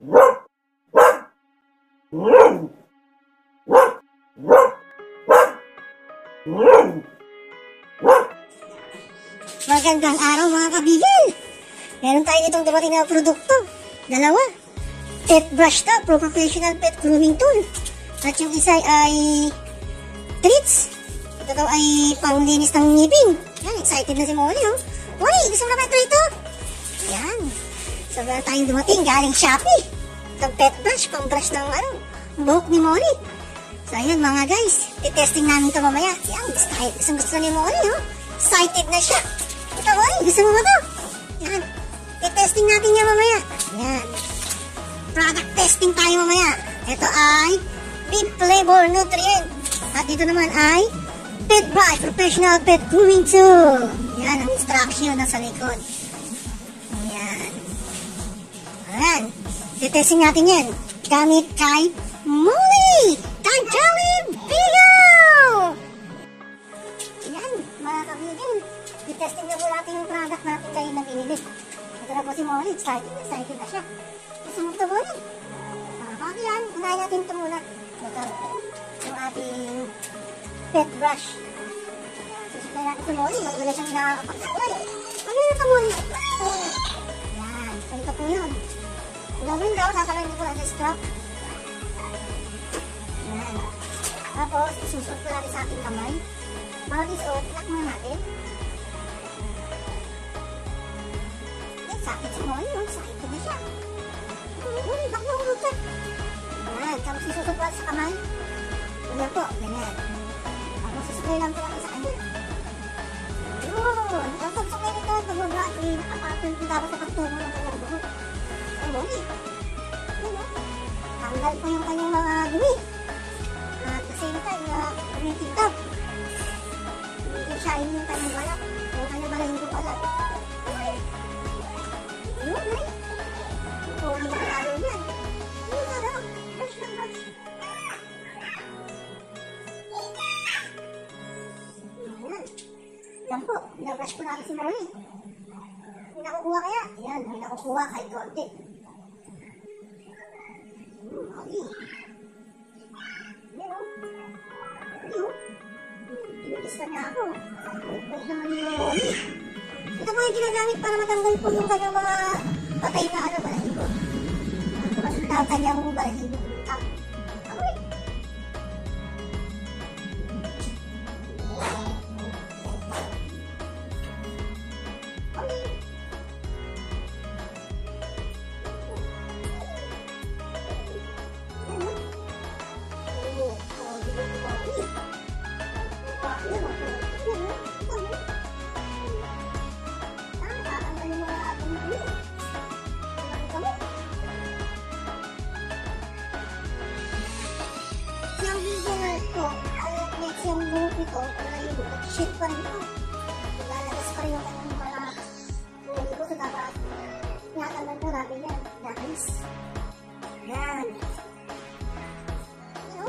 Magandang araw mga kabigan! Meron tayo itong dumating na produkto. Dalawa. Pet brush to, pro professional pet grooming tool. At yung isa ay treats. Ito daw ay panglinis ng ngipin. Yan, excited na si Molly, oh. Molly, gusto mo na ba ito? Yan. Meron tayong dumating galing Shopee. Itong pet brush, pang brush ng ano, buhok ni Molly. So, ayun mga guys, titesting namin ito mamaya. Yan, gusto, gusto, gusto ni Molly, oh. Excited na siya. Ito, Molly, gusto mo ba ito? Yan. I-testing natin yan mamaya. Yan. Product testing tayo mamaya. Ito ay Big Flavor Nutrient. At dito naman ay Pet Bright Professional Pet Grooming Tool. Yan ang instruction na sa likod. Ayan. I-testing natin yan. Gamit kay Molly! Tanjali Bigo! Yan, mga kaibigan. I-testing na po natin yung product natin kayo na binili. Ito na po si Molly. Excited, excited na siya. Mo ito, Molly? Ah, okay yan. Unahin natin ito muna. Ito. Yung ating pet brush. Susunod natin si Molly. Magula siyang nakakapagsakulan. Ano yun ito, Molly? Gawin daw, niyo po lang sa strap. Yan. Tapos, isusunod ko natin sa ating kamay. Bawat isuot, lock muna natin. sakit si Molly, oh. sakit ko na siya. Uy, bak mo ulo siya. Yan, tapos isusupport sa kamay. Ganyan po, ganyan. Tapos isusupport lang po natin sa kanya. Yun, ang pagsupport nito, pababa, eh, nakapatol ko dapat sa pagtungo ng. Ay, Molly. Yun, oh. Tanggal po yung kanyang mga dumi. At the same time, uh. Hindi siya yung kanyang balat. Yung kanyang balat hindi balat. Yun, ay. Hindi ka lalo yan. Ano? Brush lang, brush. Yan po, binabrush ko natin si Molly. May nakukuha kaya? Yan, may nakukuha kahit konti. Tinis na ako. Huwag naman ni Molly. Ito po yung ginagamit para matanggal po yung kanyang mga patay na ano balahibo. Mas ang kanyang balahibo. Yung buhok nito, ay shit pa rin ito. Lalabas pa rin yung kanyang mga buhok ko, so dapat tinatanggal ko natin yan. Guys. Yan. So,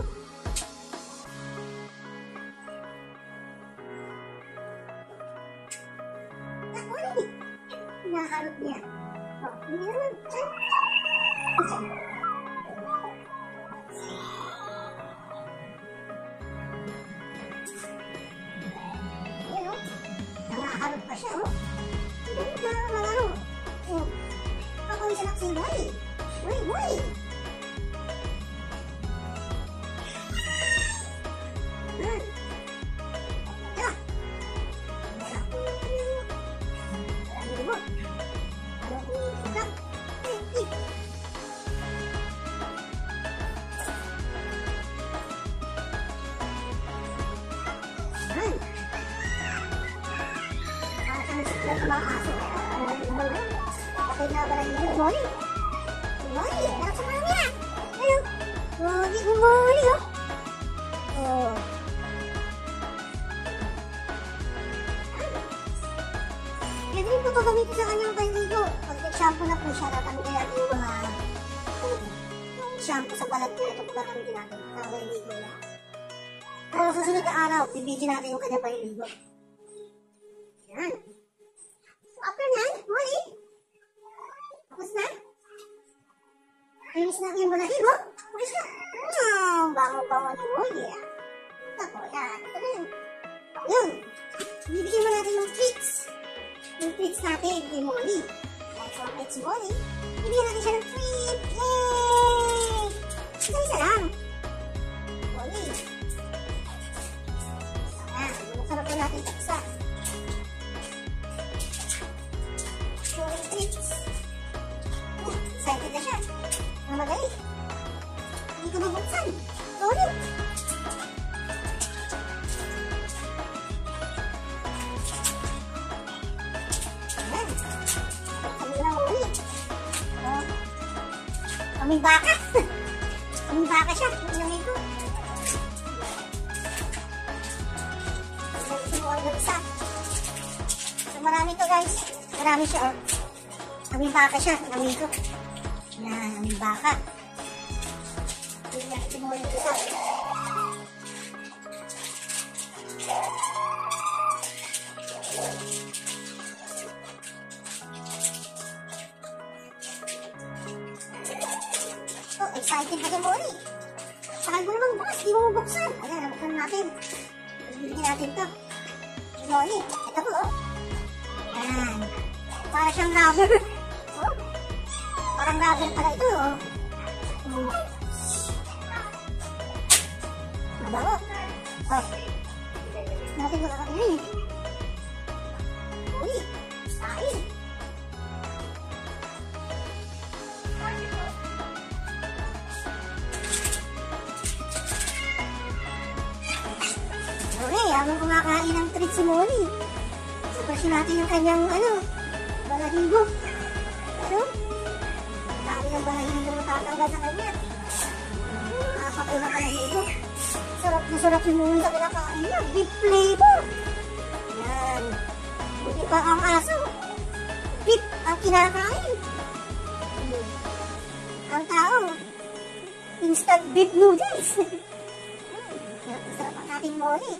Uy! Naharap niya. Oh, hindi naman. Saan? Saan? Molly! Molly! Anak sa mami ah! Ano? Molly, Molly oh! Oh. Pwede rin po ito. Pag nag-shampoo na po siya, tatanggalan yung mga shampoo sa balat niya. Ito po gagamitin natin. Sa panligo na. Pero susunod na araw, bibigyan natin yung kanyang panligo. Yan. After nan, Molly, tapos na? Kinis na yung balahibo. Kinis na. Hmm, bango-bango ni Molly ah. Ako, yan. Ito na yun. Yun. Bibigyan mo natin yung treats. Yung treats natin kay Molly. Dahil sa treats si Molly, bibigyan natin siya ng treat. Yay! Isa-isa lang. Hindi ko mabuksan. Molly. Ayan. Kaming baka. Kaming baka siya. Sinuha ng isa. So, marami to guys. Marami siya. Oh. Kaming baka siya. Kaming ko. Yan, kaming baka. Oh, excited ka din, Mori. Sakal mo naman bukas, di mo mabuksan. Ayan, nabuksan natin. Bibigyan natin to. Mori, ito po, oh. Ayan. Para siyang rubber. Oh. Parang rubber pala ito, oh. Hmm. Mabaho. Oh. Ko nakakainin. Uy, kain. Okay, habang kumakain ng treat si Molly. Tapos natin yung kanyang, ano, balahibo. Ano? Dami ng balahibo matatanggal sa kanya. Nakakapay na balahibo. Sarap na sarap Molly sa kinakain niya. Beef flavor. Yan. Buti pa ang aso. Beef ang kinakain. Ang tao, instant beef noodles. Sarap ang ating Molly.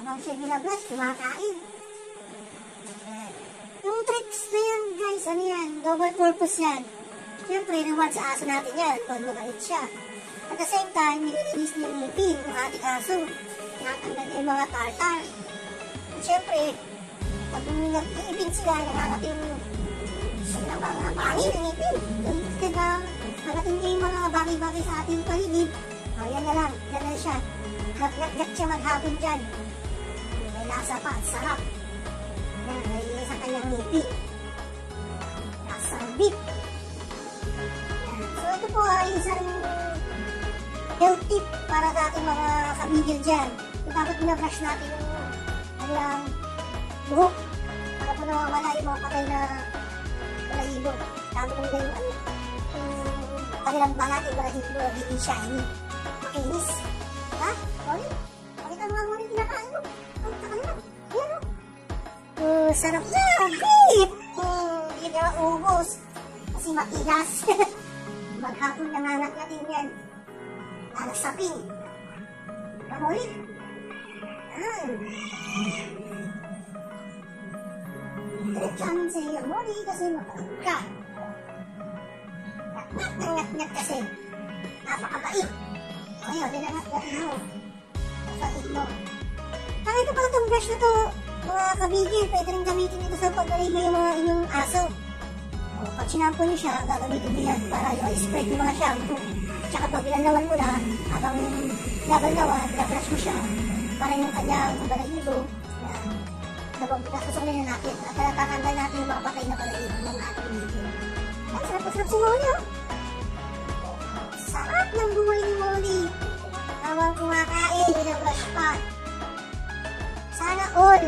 Habang siya ginablas, kumakain. Yung tricks na yan, guys, ano yan, double purpose yan. Siyempre, reward sa aso natin yan, pag mabait siya. At the same time, yung ngipin ng ating aso. Natanggal niya yung mga tartar. At siyempre, pag nag-iipin sila, nakakapin sila mga pangin ng ngipin. Instead na nakating niya yung mga bagay-bagay sa ating paligid, o yan na lang, yan na siya. Nag-nag siya maghapon dyan. May lasa pa, sarap. Yan, naiinis sa kanyang ngipin. Lasang beef. Yan. So ito po ay isang health tip para sa ating mga kabigil dyan. Kung dapat binabrush natin yung kanilang buhok para po nawawala yung mga patay na balahibo. Lalo kung yung ano, yung kanilang balat yung balahibo, hindi shiny. Makinis. Ha? Sorry? Mo nga muna yung kinakain mo. Ang takal na. Ayan o. Oh, sarap na. Beef! Hmm, hindi na maubos. Kasi matigas. Maghapon nanganak natin yan. Lalasapin. Kamulit. Ah. Diretso amin sa iyo, Mori, kasi mapagod ka. Ngat-ngat kasi. Napakabait. Ayun, dinangat-ngat mo. Kapatid mo. Ang ito pala itong brush na to, mga kabigil, pwede rin gamitin ito sa pagbaligo yung mga inyong aso. O, pag sinampo niyo siya, gagamitin niyo yan para yung spread yung mga shampoo. Tsaka pag binalawan mo na, habang nabalawan, binabrush mo siya, para yung kanyang balahibo, pinasasok na natin, at tatanggal natin yung mga na balahibo ng ating bibig. Ay, sarap na sarap si Molly, oh. Sarap ng buhay ni Molly. Habang kumakain, binabrush pa. Sana all.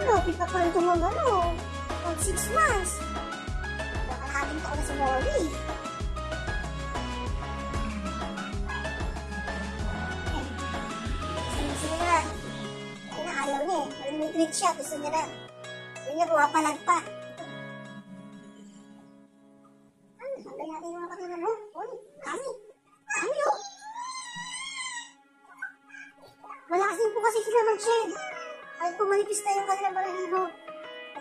Ano, up pa rin itong ano, mag 6 months. Nakalahating taon na. Sige na. Ay na, ayaw niya eh. Pero may treat siya, gusto niya na. Yun niya, pumapalag pa. Ano, hanggang natin yung mga katulad mo. Uy, kami. Kami oh. Wala kasi po kasi sila mag-shed. Ay, pumalipis na yung kanilang balahibo.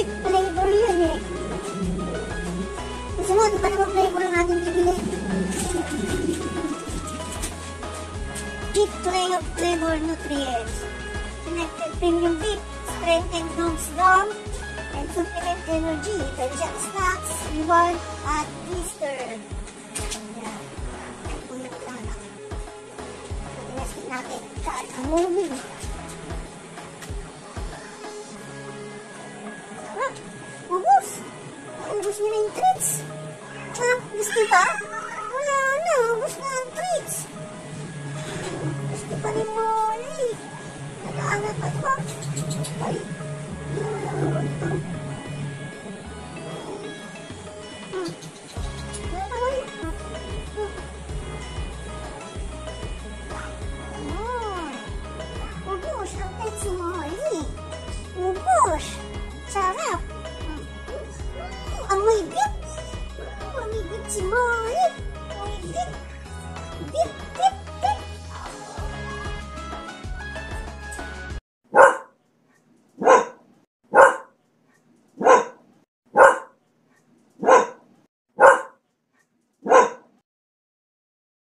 flavor yun, eh. Gusto mo, di ba naman flavor ang ating bibili? Beef flavor, flavor nutrients. Connected premium beef, strengthen bones gum, and supplement energy. Siya snacks, reward, at blister. Ayan. Ulit na lang. Pagkinasin natin. Kaan ang movie. Yung treats. Ah, gusto pa? Wala na, na ang treats. Gusto pa ni Molly. Nag-aanap pa. Ay.